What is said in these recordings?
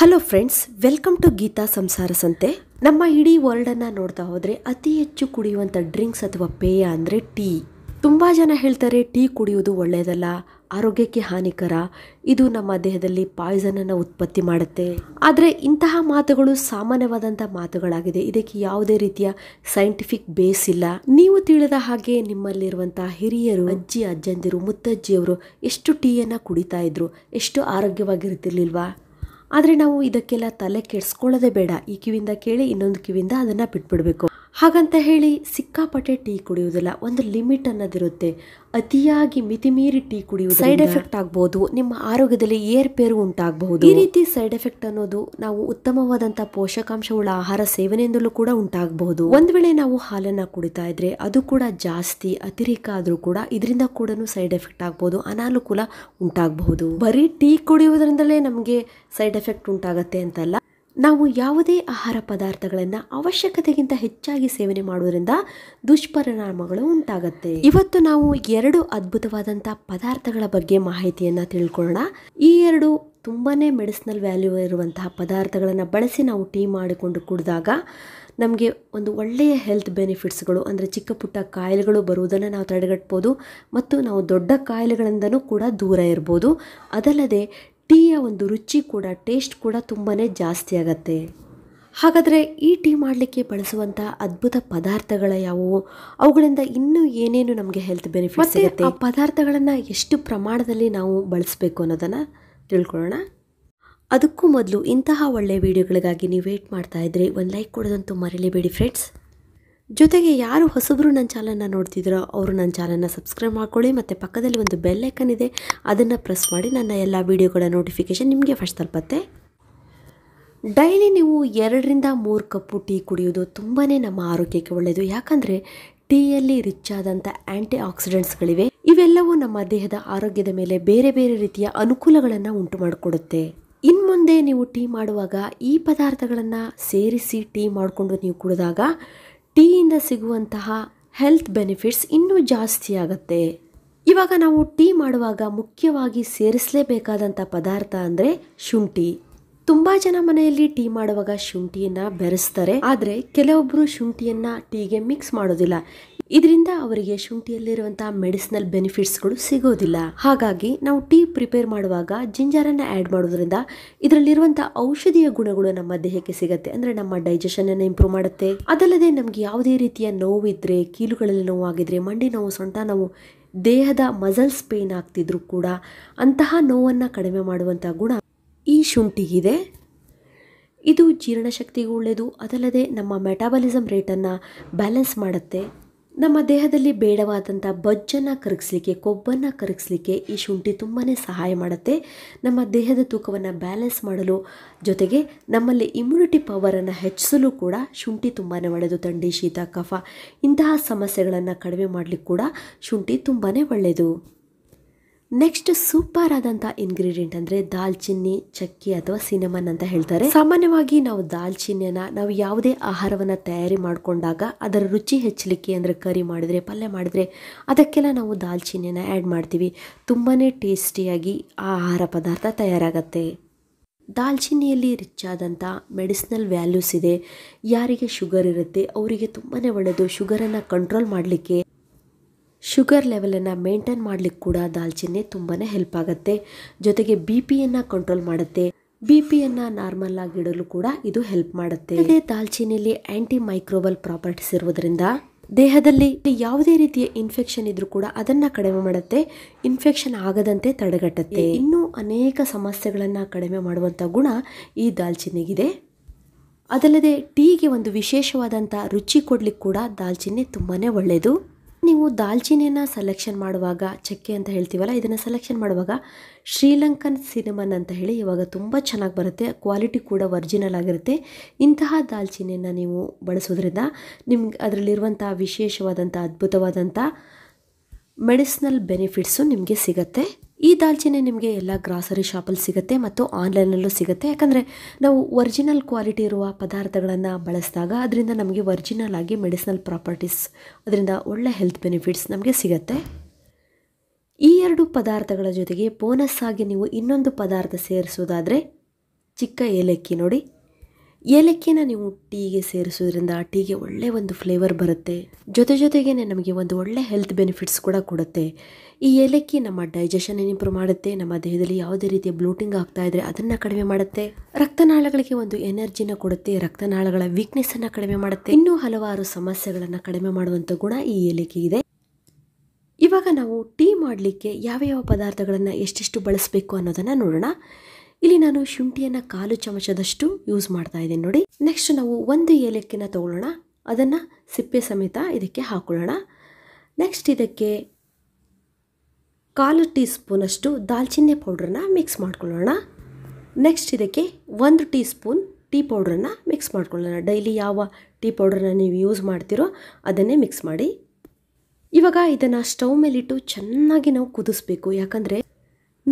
Hello friends welcome to Geeta Samsara Sante ನಮ್ಮ ಇಡೀ ವರ್ಲ್ಡನ್ನು ನೋಡ್ತಾ ಹೋದರೆ ಅತಿ ಹೆಚ್ಚು ಕುಡಿಯುವಂಥ ಡ್ರಿಂಕ್ಸ್ ಅಥವಾ ಪೇಯ ಅಂದರೆ ಟೀ ತುಂಬ ಜನ ಹೇಳ್ತಾರೆ ಟೀ ಕುಡಿಯುವುದು ಒಳ್ಳೆಯದಲ್ಲ ಆರೋಗ್ಯಕ್ಕೆ ಹಾನಿಕರ. ಇದು ನಮ್ಮ ದೇಹದಲ್ಲಿ ಪಾಯ್ಸನನ್ನು ಉತ್ಪತ್ತಿ ಮಾಡುತ್ತೆ. ಆದರೆ ಇಂತಹ ಮಾತುಗಳು ಸಾಮಾನ್ಯವಾದಂಥ ಮಾತುಗಳಾಗಿದೆ. ಇದಕ್ಕೆ ಯಾವುದೇ ರೀತಿಯ ಸೈಂಟಿಫಿಕ್ ಬೇಸ್ ಇಲ್ಲ. ನೀವು ತಿಳಿದ ಹಾಗೆ ನಿಮ್ಮಲ್ಲಿರುವಂಥ ಹಿರಿಯರು, ಅಜ್ಜಿ, ಅಜ್ಜಂದಿರು, ಮುತ್ತಜ್ಜಿಯವರು ಎಷ್ಟು ಟೀಯನ್ನು ಕುಡಿತಾ ಇದ್ರು, ಎಷ್ಟು ಆರೋಗ್ಯವಾಗಿರ್ತಿರ್ಲಿಲ್ವಾ? ಆದರೆ ನಾವು ಇದಕ್ಕೆಲ್ಲ ತಲೆ ಕೆಡಿಸ್ಕೊಳ್ಳೋದೇ ಬೇಡ. ಈ ಕಿವಿಯಿಂದ ಕೇಳಿ ಇನ್ನೊಂದು ಕಿವಿಯಿಂದ ಅದನ್ನು ಬಿಟ್ಬಿಡ್ಬೇಕು. ಹಾಗಂತ ಹೇಳಿ ಸಿಕ್ಕಾಪಟ್ಟೆ ಟೀ ಕುಡಿಯುವುದಿಲ್ಲ. ಒಂದು ಲಿಮಿಟ್ ಅನ್ನೋದಿರುತ್ತೆ. ಅತಿಯಾಗಿ ಮಿತಿಮೀರಿ ಟೀ ಕುಡಿಯುವುದು ಸೈಡ್ ಎಫೆಕ್ಟ್ ಆಗ್ಬೋದು ನಿಮ್ಮ ಆರೋಗ್ಯದಲ್ಲಿ ಏರ್ಪೇರು ಉಂಟಾಗಬಹುದು ಈ ರೀತಿ ಸೈಡ್ ಎಫೆಕ್ಟ್ ಅನ್ನೋದು ನಾವು ಉತ್ತಮವಾದಂತಹ ಪೋಷಕಾಂಶವುಳ್ಳ ಆಹಾರ ಸೇವನೆಯಿಂದಲೂ ಕೂಡ ಉಂಟಾಗಬಹುದು ಒಂದ್ ವೇಳೆ ನಾವು ಹಾಲನ್ನ ಕುಡಿತಾ ಇದ್ರೆ ಅದು ಕೂಡ ಜಾಸ್ತಿ ಅತಿರೇಕ ಆದ್ರೂ ಕೂಡ ಇದರಿಂದ ಕೂಡ ಸೈಡ್ ಎಫೆಕ್ಟ್ ಆಗ್ಬೋದು ಅನಾನುಕೂಲ ಉಂಟಾಗಬಹುದು ಬರೀ ಟೀ ಕುಡಿಯುವುದರಿಂದಲೇ ನಮಗೆ ಸೈಡ್ ಎಫೆಕ್ಟ್ ಉಂಟಾಗತ್ತೆ ಅಂತಲ್ಲ ನಾವು ಯಾವುದೇ ಆಹಾರ ಪದಾರ್ಥಗಳನ್ನು ಅವಶ್ಯಕತೆಗಿಂತ ಹೆಚ್ಚಾಗಿ ಸೇವನೆ ಮಾಡುವುದರಿಂದ ದುಷ್ಪರಿಣಾಮಗಳು ಉಂಟಾಗುತ್ತೆ. ಇವತ್ತು ನಾವು ಎರಡು ಅದ್ಭುತವಾದಂಥ ಪದಾರ್ಥಗಳ ಬಗ್ಗೆ ಮಾಹಿತಿಯನ್ನು ತಿಳ್ಕೊಳ್ಳೋಣ. ಈ ಎರಡು ತುಂಬಾ ಮೆಡಿಸಿನಲ್ ವ್ಯಾಲ್ಯೂ ಇರುವಂತಹ ಪದಾರ್ಥಗಳನ್ನು ಬಳಸಿ ನಾವು ಟೀ ಮಾಡಿಕೊಂಡು ಕುಡಿದಾಗ ನಮಗೆ ಒಂದು ಒಳ್ಳೆಯ ಹೆಲ್ತ್ ಬೆನಿಫಿಟ್ಸ್ಗಳು ಅಂದರೆ ಚಿಕ್ಕ ಪುಟ್ಟ ಕಾಯಿಲೆಗಳು ಬರುವುದನ್ನು ನಾವು ತಡೆಗಟ್ಬೋದು ಮತ್ತು ನಾವು ದೊಡ್ಡ ಕಾಯಿಲೆಗಳಿಂದನೂ ಕೂಡ ದೂರ ಇರ್ಬೋದು. ಅದಲ್ಲದೆ ಟೀಯ ಒಂದು ರುಚಿ ಕೂಡ ಟೇಸ್ಟ್ ಕೂಡ ತುಂಬಾ ಜಾಸ್ತಿ ಆಗತ್ತೆ. ಹಾಗಾದರೆ ಈ ಟೀ ಮಾಡಲಿಕ್ಕೆ ಬಳಸುವಂಥ ಅದ್ಭುತ ಪದಾರ್ಥಗಳ ಯಾವುವು? ಅವುಗಳಿಂದ ಇನ್ನೂ ಏನೇನು ನಮಗೆ ಹೆಲ್ತ್ ಬೆನಿಫಿಟ್ಸ್ ಸಿಗುತ್ತೆ? ಆ ಪದಾರ್ಥಗಳನ್ನು ಎಷ್ಟು ಪ್ರಮಾಣದಲ್ಲಿ ನಾವು ಬಳಸಬೇಕು ಅನ್ನೋದನ್ನು ತಿಳ್ಕೊಳ್ಳೋಣ. ಅದಕ್ಕೂ ಮೊದಲು ಇಂತಹ ಒಳ್ಳೆಯ ವಿಡಿಯೋಗಳಿಗಾಗಿ ನೀವು ವೇಟ್ ಮಾಡ್ತಾ ಇದ್ರೆ ಒಂದು ಲೈಕ್ ಕೊಡೋದಂತೂ ಮರೀಲಿಬೇಡಿ ಫ್ರೆಂಡ್ಸ್ ಜೊತೆಗೆ ಯಾರು ಹೊಸಬರು ನನ್ನ ಚಾನಲ್ನ ನೋಡ್ತಿದ್ರೋ ಅವರು ನನ್ನ ಚಾನಲ್ನ ಸಬ್ಸ್ಕ್ರೈಬ್ ಮಾಡ್ಕೊಳ್ಳಿ ಮತ್ತು ಪಕ್ಕದಲ್ಲಿ ಒಂದು ಬೆಲ್ ಇದೆ, ಅದನ್ನು ಪ್ರೆಸ್ ಮಾಡಿ ನನ್ನ ಎಲ್ಲ ವೀಡಿಯೋಗಳ ನೋಟಿಫಿಕೇಷನ್ ನಿಮಗೆ ಫಸ್ಟ್ ತಲುಪತ್ತೆ. ಡೈಲಿ ನೀವು ಎರಡರಿಂದ ಮೂರು ಕಪ್ಪು ಟೀ ಕುಡಿಯೋದು ತುಂಬಾ ನಮ್ಮ ಆರೋಗ್ಯಕ್ಕೆ ಒಳ್ಳೆಯದು ಯಾಕಂದರೆ ಟೀಯಲ್ಲಿ ರಿಚ್ ಆದಂಥ ಆ್ಯಂಟಿ ಆಕ್ಸಿಡೆಂಟ್ಸ್ಗಳಿವೆ ಇವೆಲ್ಲವೂ ನಮ್ಮ ದೇಹದ ಆರೋಗ್ಯದ ಮೇಲೆ ಬೇರೆ ಬೇರೆ ರೀತಿಯ ಅನುಕೂಲಗಳನ್ನು ಉಂಟು ಮಾಡಿಕೊಡುತ್ತೆ. ಇನ್ನು ಮುಂದೆ ನೀವು ಟೀ ಮಾಡುವಾಗ ಈ ಪದಾರ್ಥಗಳನ್ನು ಸೇರಿಸಿ ಟೀ ಮಾಡಿಕೊಂಡು ನೀವು ಕುಡಿದಾಗ ಟೀಯಿಂದ ಸಿಗುವಂತಹ ಹೆಲ್ತ್ ಬೆನಿಫಿಟ್ಸ್ ಇನ್ನೂ ಜಾಸ್ತಿ ಆಗುತ್ತೆ. ಇವಾಗ ನಾವು ಟೀ ಮಾಡುವಾಗ ಮುಖ್ಯವಾಗಿ ಸೇರಿಸಲೇಬೇಕಾದಂಥ ಪದಾರ್ಥ ಅಂದರೆ ಶುಂಠಿ. ತುಂಬ ಜನ ಮನೆಯಲ್ಲಿ ಟೀ ಮಾಡುವಾಗ ಶುಂಠಿಯನ್ನು ಬೆರೆಸ್ತಾರೆ. ಆದರೆ ಕೆಲವೊಬ್ಬರು ಶುಂಠಿಯನ್ನು ಟೀಗೆ ಮಿಕ್ಸ್ ಮಾಡೋದಿಲ್ಲ. ಇದರಿಂದ ಅವರಿಗೆ ಶುಂಠಿಯಲ್ಲಿರುವಂತಹ ಮೆಡಿಸಿನಲ್ ಬೆನಿಫಿಟ್ಸ್ಗಳು ಸಿಗೋದಿಲ್ಲ. ಹಾಗಾಗಿ ನಾವು ಟೀ ಪ್ರಿಪೇರ್ ಮಾಡುವಾಗ ಜಿಂಜರನ್ನು ಆ್ಯಡ್ ಮಾಡೋದ್ರಿಂದ ಇದರಲ್ಲಿರುವಂತಹ ಔಷಧೀಯ ಗುಣಗಳು ನಮ್ಮ ದೇಹಕ್ಕೆ ಸಿಗುತ್ತೆ. ಅಂದ್ರೆ ನಮ್ಮ ಡೈಜೆಷನ್ ಅನ್ನು ಇಂಪ್ರೂವ್ ಮಾಡುತ್ತೆ. ಅದಲ್ಲದೆ ನಮಗೆ ಯಾವುದೇ ರೀತಿಯ ನೋವಿದ್ರೆ, ಕೀಲುಗಳಲ್ಲಿ ನೋವಾಗಿದ್ರೆ, ಮಂಡಿ ನೋವು, ಸೊಂಟ ನೋವು, ದೇಹದ ಮಸಲ್ಸ್ ಪೇನ್ ಆಗ್ತಿದ್ರು ಕೂಡ ಅಂತಹ ನೋವನ್ನು ಕಡಿಮೆ ಮಾಡುವಂಥ ಗುಣ ಈ ಶುಂಠಿಗಿದೆ ಇದು. ಜೀರ್ಣಶಕ್ತಿಗೂ ಒಳ್ಳೆಯದು ಅದಲ್ಲದೆ ನಮ್ಮ ಮೆಟಾಬಲಿಸಮ್ ರೇಟನ್ನು ಬ್ಯಾಲೆನ್ಸ್ ಮಾಡುತ್ತೆ. ನಮ್ಮ ದೇಹದಲ್ಲಿ ಬೇಡವಾದಂಥ ಬಜ್ಜನ್ನು ಕರಗಿಸ್ಲಿಕ್ಕೆ, ಕೊಬ್ಬನ್ನು ಕರಗಿಸ್ಲಿಕ್ಕೆ ಈ ಶುಂಠಿ ತುಂಬಾ ಸಹಾಯ ಮಾಡುತ್ತೆ. ನಮ್ಮ ದೇಹದ ತೂಕವನ್ನು ಬ್ಯಾಲೆನ್ಸ್ ಮಾಡಲು ಜೊತೆಗೆ ನಮ್ಮಲ್ಲಿ ಇಮ್ಯುನಿಟಿ ಪವರನ್ನು ಹೆಚ್ಚಿಸಲು ಕೂಡ ಶುಂಠಿ ತುಂಬಾ ಒಳ್ಳೆಯದು ಥಂಡಿ ಶೀತ, ಕಫ ಇಂತಹ ಸಮಸ್ಯೆಗಳನ್ನು ಕಡಿಮೆ ಮಾಡಲಿಕ್ಕೆ ಕೂಡ ಶುಂಠಿ ತುಂಬಾ ಒಳ್ಳೆಯದು ನೆಕ್ಸ್ಟ್ ಸೂಪರ್ ಆದಂಥ ಇಂಗ್ರೀಡಿಯೆಂಟ್ ಅಂದರೆ ದಾಲ್ಚಿನ್ನಿ, ಚಕ್ಕಿ ಅಥವಾ ಸಿನಮನ್ ಅಂತ ಹೇಳ್ತಾರೆ. ಸಾಮಾನ್ಯವಾಗಿ ನಾವು ದಾಲ್ಚಿನ್ನಿನ ನಾವು ಯಾವುದೇ ಆಹಾರವನ್ನು ತಯಾರಿ ಮಾಡಿಕೊಂಡಾಗ ಅದರ ರುಚಿ ಹೆಚ್ಚಲಿಕ್ಕೆ ಅಂದರೆ ಕರಿ ಮಾಡಿದರೆ, ಪಲ್ಯ ಮಾಡಿದರೆ ಅದಕ್ಕೆಲ್ಲ ನಾವು ದಾಲ್ಚಿನ್ನಿನ ಆ್ಯಡ್ ಮಾಡ್ತೀವಿ. ತುಂಬಾ ಟೇಸ್ಟಿಯಾಗಿ ಆ ಆಹಾರ ಪದಾರ್ಥ ತಯಾರಾಗತ್ತೆ. ದಾಲ್ಚಿನ್ನಿಯಲ್ಲಿ ರಿಚ್ ಆದಂಥ ಮೆಡಿಸಿನಲ್ ವ್ಯಾಲ್ಯೂಸ್ ಇದೆ. ಯಾರಿಗೆ ಶುಗರ್ ಇರುತ್ತೆ, ಅವರಿಗೆ ತುಂಬಾ ಒಳ್ಳೆಯದು ಶುಗರನ್ನು ಕಂಟ್ರೋಲ್ ಮಾಡಲಿಕ್ಕೆ ಶುಗರ್ ಲೆವೆಲನ್ನು ಮೇಂಟೈನ್ ಮಾಡಲಿಕ್ಕೆ ಕೂಡ ದಾಲ್ಚಿನ್ನಿ ತುಂಬಾ ಹೆಲ್ಪ್ ಆಗುತ್ತೆ. ಜೊತೆಗೆ ಬಿ ಪಿಯನ್ನು ಕಂಟ್ರೋಲ್ ಮಾಡುತ್ತೆ. ಬಿ ಪಿಯನ್ನು ನಾರ್ಮಲ್ ಆಗಿಡಲು ಕೂಡ ಇದು ಹೆಲ್ಪ್ ಮಾಡುತ್ತೆ. ಇದೇ ದಾಲ್ಚಿನ್ನಿಲಿ ಆ್ಯಂಟಿ ಮೈಕ್ರೋಬಲ್ ಪ್ರಾಪರ್ಟೀಸ್ ಇರುವುದರಿಂದ ದೇಹದಲ್ಲಿ ಯಾವುದೇ ರೀತಿಯ ಇನ್ಫೆಕ್ಷನ್ ಇದ್ರೂ ಕೂಡ ಅದನ್ನ ಕಡಿಮೆ ಮಾಡುತ್ತೆ. ಇನ್ಫೆಕ್ಷನ್ ಆಗದಂತೆ ತಡೆಗಟ್ಟುತ್ತೆ. ಇನ್ನೂ ಅನೇಕ ಸಮಸ್ಯೆಗಳನ್ನು ಕಡಿಮೆ ಮಾಡುವಂಥ ಗುಣ ಈ ದಾಲ್ಚಿನ್ನಿಗಿದೆ. ಅದಲ್ಲದೆ ಟೀಗೆ ಒಂದು ವಿಶೇಷವಾದಂಥ ರುಚಿ ಕೊಡ್ಲಿಕ್ಕೆ ಕೂಡ ದಾಲ್ಚಿನ್ನಿ ತುಂಬಾ ಒಳ್ಳೆಯದು ನೀವು ದಾಲ್ಚಿನಿಯನ್ನು ಸೆಲೆಕ್ಷನ್ ಮಾಡುವಾಗ, ಚಕ್ಕೆ ಅಂತ ಹೇಳ್ತೀವಲ್ಲ, ಇದನ್ನು ಸೆಲೆಕ್ಷನ್ ಮಾಡುವಾಗ ಶ್ರೀಲಂಕನ್ ಸಿನಿಮನ್ ಅಂತ ಹೇಳಿ ಇವಾಗ ತುಂಬ ಚೆನ್ನಾಗಿ ಬರುತ್ತೆ ಕ್ವಾಲಿಟಿ ಕೂಡ ಒರಿಜಿನಲ್ ಆಗಿರುತ್ತೆ. ಇಂತಹ ದಾಲ್ಚಿನ್ನಿಯನ್ನು ನೀವು ಬಳಸೋದ್ರಿಂದ ನಿಮ್ಗೆ ಅದರಲ್ಲಿರುವಂಥ ವಿಶೇಷವಾದಂಥ ಅದ್ಭುತವಾದಂಥ ಮೆಡಿಸಿನಲ್ ಬೆನಿಫಿಟ್ಸು ನಿಮಗೆ ಸಿಗುತ್ತೆ. ಈ ದಾಲ್ಚಿನ್ನಿ ನಿಮಗೆ ಎಲ್ಲ ಗ್ರಾಸರಿ ಶಾಪಲ್ಲಿ ಸಿಗುತ್ತೆ ಮತ್ತು ಆನ್ಲೈನಲ್ಲೂ ಸಿಗುತ್ತೆ. ಯಾಕಂದರೆ ನಾವು ಒರಿಜಿನಲ್ ಕ್ವಾಲಿಟಿ ಇರುವ ಪದಾರ್ಥಗಳನ್ನು ಬಳಸಿದಾಗ ಅದರಿಂದ ನಮಗೆ ಒರಿಜಿನಲ್ ಆಗಿ ಮೆಡಿಸಿನಲ್ ಪ್ರಾಪರ್ಟೀಸ್ ಅದರಿಂದ ಒಳ್ಳೆ ಹೆಲ್ತ್ ಬೆನಿಫಿಟ್ಸ್ ನಮಗೆ ಸಿಗುತ್ತೆ. ಈ ಎರಡು ಪದಾರ್ಥಗಳ ಜೊತೆಗೆ ಬೋನಸ್ ಆಗಿ ನೀವು ಇನ್ನೊಂದು ಪದಾರ್ಥ ಸೇರಿಸೋದಾದರೆ ಚಿಕ್ಕ ಏಲಕ್ಕಿ ನೋಡಿ. ಏಲಕ್ಕಿನ ನೀವು ಟೀಗೆ ಸೇರಿಸೋದ್ರಿಂದ ಟೀಗೆ ಒಳ್ಳೆ ಒಂದು ಫ್ಲೇವರ್ ಬರುತ್ತೆ. ಜೊತೆ ಜೊತೆಗೇ ನಮಗೆ ಒಂದು ಒಳ್ಳೆ ಹೆಲ್ತ್ ಬೆನಿಫಿಟ್ಸ್ ಕೂಡ ಕೊಡುತ್ತೆ. ಈ ಏಲಕ್ಕಿ ನಮ್ಮ ಡೈಜೆಷನ್ ಇಂಪ್ರೂವ್ ಮಾಡುತ್ತೆ? ನಮ್ಮ ದೇಹದಲ್ಲಿ ಯಾವುದೇ ರೀತಿಯ ಬ್ಲೂಟಿಂಗ್ ಆಗ್ತಾ ಇದ್ರೆ ಅದನ್ನ ಕಡಿಮೆ ಮಾಡುತ್ತೆ. ರಕ್ತನಾಳಗಳಿಗೆ ಒಂದು ಎನರ್ಜಿನ ಕೊಡುತ್ತೆ. ರಕ್ತನಾಳಗಳ ವೀಕ್ನೆಸ್ ಅನ್ನ ಕಡಿಮೆ ಮಾಡುತ್ತೆ. ಇನ್ನೂ ಹಲವಾರು ಸಮಸ್ಯೆಗಳನ್ನು ಕಡಿಮೆ ಮಾಡುವಂತ ಗುಣ ಈ ಏಲಕ್ಕಿ ಇದೆ. ಇವಾಗ ನಾವು ಟೀ ಮಾಡಲಿಕ್ಕೆ ಯಾವ ಯಾವ ಪದಾರ್ಥಗಳನ್ನು ಎಷ್ಟೆಷ್ಟು ಬಳಸಬೇಕು ಅನ್ನೋದನ್ನು ನೋಡೋಣ. ಇಲ್ಲಿ ನಾನು ಶುಂಠಿಯನ್ನು ಕಾಲು ಚಮಚದಷ್ಟು ಯೂಸ್ ಮಾಡ್ತಾ ಇದ್ದೀನಿ ನೋಡಿ. ನೆಕ್ಸ್ಟ್ ನಾವು ಒಂದು ಏಲಕ್ಕಿನ ತಗೊಳ್ಳೋಣ ಅದನ್ನು ಸಿಪ್ಪೆ ಸಮೇತ ಇದಕ್ಕೆ ಹಾಕೊಳ್ಳೋಣ. ನೆಕ್ಸ್ಟ್ ಇದಕ್ಕೆ ಕಾಲು ಟೀ ಸ್ಪೂನಷ್ಟು ದಾಲ್ಚಿನ್ನಿ ಪೌಡ್ರನ್ನ ಮಿಕ್ಸ್ ಮಾಡ್ಕೊಳ್ಳೋಣ. ನೆಕ್ಸ್ಟ್ ಇದಕ್ಕೆ ಒಂದು ಟೀ ಸ್ಪೂನ್ ಟೀ ಪೌಡ್ರನ್ನ ಮಿಕ್ಸ್ ಮಾಡ್ಕೊಳ್ಳೋಣ. ಡೈಲಿ ಯಾವ ಟೀ ಪೌಡ್ರನ್ನ ನೀವು ಯೂಸ್ ಮಾಡ್ತೀರೋ ಅದನ್ನೇ ಮಿಕ್ಸ್ ಮಾಡಿ. ಇವಾಗ ಇದನ್ನು ಸ್ಟವ್ ಮೇಲಿಟ್ಟು ಚೆನ್ನಾಗಿ ನಾವು ಕುದಿಸ್ಬೇಕು. ಯಾಕಂದರೆ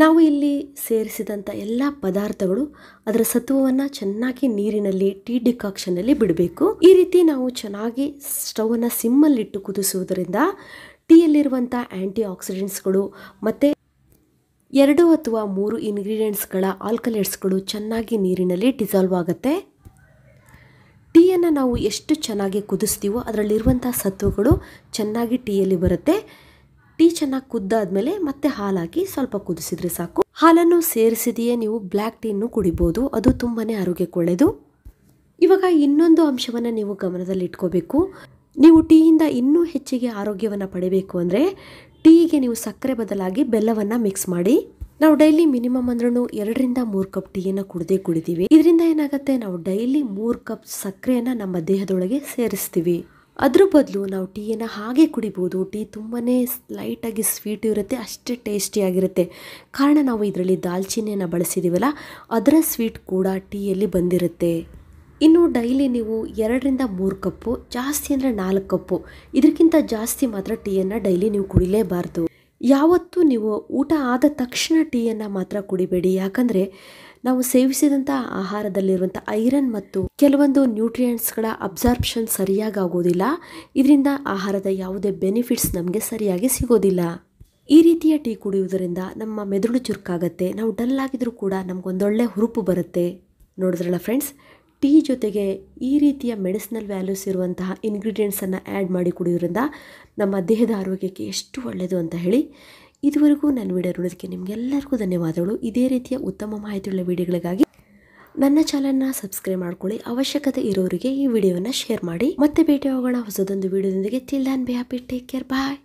ನಾವು ಇಲ್ಲಿ ಸೇರಿಸಿದಂಥ ಎಲ್ಲ ಪದಾರ್ಥಗಳು ಅದರ ಸತ್ವವನ್ನು ಚೆನ್ನಾಗಿ ನೀರಿನಲ್ಲಿ ಟೀ ಡಿಕಾಕ್ಷನಲ್ಲಿ ಬಿಡಬೇಕು. ಈ ರೀತಿ ನಾವು ಚೆನ್ನಾಗಿ ಸ್ಟವನ್ನು ಸಿಮ್ಮಲ್ಲಿಟ್ಟು ಕುದಿಸುವುದರಿಂದ ಟೀಯಲ್ಲಿರುವಂಥ ಆ್ಯಂಟಿ ಆಕ್ಸಿಡೆಂಟ್ಸ್ಗಳು ಮತ್ತು ಎರಡು ಅಥವಾ ಮೂರು ಇಂಗ್ರೀಡಿಯೆಂಟ್ಸ್ಗಳ ಆಲ್ಕಲೇಟ್ಸ್ಗಳು ಚೆನ್ನಾಗಿ ನೀರಿನಲ್ಲಿ ಡಿಸಾಲ್ವ್ ಆಗುತ್ತೆ. ಟೀಯನ್ನು ನಾವು ಎಷ್ಟು ಚೆನ್ನಾಗಿ ಕುದಿಸ್ತೀವೋ ಅದರಲ್ಲಿರುವಂಥ ಸತ್ವಗಳು ಚೆನ್ನಾಗಿ ಟೀಯಲ್ಲಿ ಬರುತ್ತೆ. ಟೀ ಚೆನ್ನಾಗಿ ಕುದ್ದಾದ್ಮೇಲೆ ಮತ್ತೆ ಹಾಲಾಕಿ ಸ್ವಲ್ಪ ಕುದಿಸಿದ್ರೆ ಸಾಕು. ಹಾಲನ್ನು ಸೇರಿಸಿದೆಯೇ ನೀವು ಬ್ಲ್ಯಾಕ್ ಟೀಯನ್ನು ಕುಡಿಬೋದು. ಅದು ತುಂಬಾನೇ ಆರೋಗ್ಯಕ್ಕೆ ಒಳ್ಳೆಯದು ಇವಾಗ ಇನ್ನೊಂದು ಅಂಶವನ್ನು ನೀವು ಗಮನದಲ್ಲಿ ಇಟ್ಕೋಬೇಕು. ನೀವು ಟೀಯಿಂದ ಇನ್ನೂ ಹೆಚ್ಚಿಗೆ ಆರೋಗ್ಯವನ್ನು ಪಡಿಬೇಕು ಅಂದರೆ ಟೀಗೆ ನೀವು ಸಕ್ಕರೆ ಬದಲಾಗಿ ಬೆಲ್ಲವನ್ನು ಮಿಕ್ಸ್ ಮಾಡಿ. ನಾವು ಡೈಲಿ ಮಿನಿಮಮ್ ಅಂದ್ರೂ ಎರಡರಿಂದ ಮೂರು ಕಪ್ ಟೀಯನ್ನು ಕುಡಿದೇ ಕುಡಿದೀವಿ ಇದರಿಂದ ಏನಾಗುತ್ತೆ? ನಾವು ಡೈಲಿ ಮೂರು ಕಪ್ ಸಕ್ಕರೆಯನ್ನು ನಮ್ಮ ದೇಹದೊಳಗೆ ಸೇರಿಸ್ತೀವಿ. ಅದ್ರ ಬದಲು ನಾವು ಟೀಯನ್ನು ಹಾಗೆ ಕುಡಿಬೋದು. ಟೀ ತುಂಬಾ ಲೈಟಾಗಿ ಸ್ವೀಟ್ ಇರುತ್ತೆ, ಅಷ್ಟೇ ಟೇಸ್ಟಿಯಾಗಿರುತ್ತೆ ಕಾರಣ ನಾವು ಇದರಲ್ಲಿ ದಾಲ್ಚಿನ್ನಿಯನ್ನು ಬಳಸಿದ್ದೀವಲ್ಲ ಅದರ ಸ್ವೀಟ್ ಕೂಡ ಟೀಯಲ್ಲಿ ಬಂದಿರುತ್ತೆ. ಇನ್ನು ಡೈಲಿ ನೀವು ಎರಡರಿಂದ ಮೂರು ಕಪ್ಪು, ಜಾಸ್ತಿ ಅಂದರೆ ನಾಲ್ಕು ಕಪ್ಪು, ಇದಕ್ಕಿಂತ ಜಾಸ್ತಿ ಮಾತ್ರ ಟೀಯನ್ನು ಡೈಲಿ ನೀವು ಕುಡಿಲೇಬಾರ್ದು. ಯಾವತ್ತೂ ನೀವು ಊಟ ಆದ ತಕ್ಷಣ ಟೀಯನ್ನು ಮಾತ್ರ ಕುಡಿಬೇಡಿ. ಯಾಕಂದರೆ ನಾವು ಸೇವಿಸಿದಂಥ ಆಹಾರದಲ್ಲಿರುವಂಥ ಐರನ್ ಮತ್ತು ಕೆಲವೊಂದು ನ್ಯೂಟ್ರಿಯೆಂಟ್ಸ್ಗಳ ಅಬ್ಸಾರ್ಪ್ಷನ್ ಸರಿಯಾಗಿ ಆಗೋದಿಲ್ಲ. ಇದರಿಂದ ಆಹಾರದ ಯಾವುದೇ ಬೆನಿಫಿಟ್ಸ್ ನಮಗೆ ಸರಿಯಾಗಿ ಸಿಗೋದಿಲ್ಲ. ಈ ರೀತಿಯ ಟೀ ಕುಡಿಯುವುದರಿಂದ ನಮ್ಮ ಮೆದುಳು ಚುರುಕಾಗತ್ತೆ. ನಾವು ಡಲ್ ಆಗಿದ್ರೂ ಕೂಡ ನಮಗೊಂದೊಳ್ಳೆ ಹುರುಪು ಬರುತ್ತೆ. ನೋಡಿದ್ರಲ್ಲ ಫ್ರೆಂಡ್ಸ್ ಟೀ ಜೊತೆಗೆ ಈ ರೀತಿಯ ಮೆಡಿಸಿನಲ್ ವ್ಯಾಲ್ಯೂಸ್ ಇರುವಂತಹ ಇಂಗ್ರೀಡಿಯೆಂಟ್ಸನ್ನು ಆ್ಯಡ್ ಮಾಡಿ ಕುಡಿಯೋದ್ರಿಂದ ನಮ್ಮ ದೇಹದ ಆರೋಗ್ಯಕ್ಕೆ ಎಷ್ಟು ಒಳ್ಳೆಯದು ಅಂತ ಹೇಳಿ ಇದುವರೆಗೂ ನನ್ನ ವಿಡಿಯೋ ನೋಡೋದಕ್ಕೆ ನಿಮಗೆಲ್ಲರಿಗೂ ಧನ್ಯವಾದಗಳು. ಇದೇ ರೀತಿಯ ಉತ್ತಮ ಮಾಹಿತಿಯುಳ್ಳ ವಿಡಿಯೋಗಳಿಗಾಗಿ ನನ್ನ ಚಾನಲ್ನ ಸಬ್ಸ್ಕ್ರೈಬ್ ಮಾಡ್ಕೊಳ್ಳಿ. ಅವಶ್ಯಕತೆ ಇರೋರಿಗೆ ಈ ವಿಡಿಯೋನ ಶೇರ್ ಮಾಡಿ. ಮತ್ತೆ ಭೇಟಿ ಹೋಗೋಣ ಹೊಸದೊಂದು ವಿಡಿಯೋದೊಂದಿಗೆ till and be happy take care bye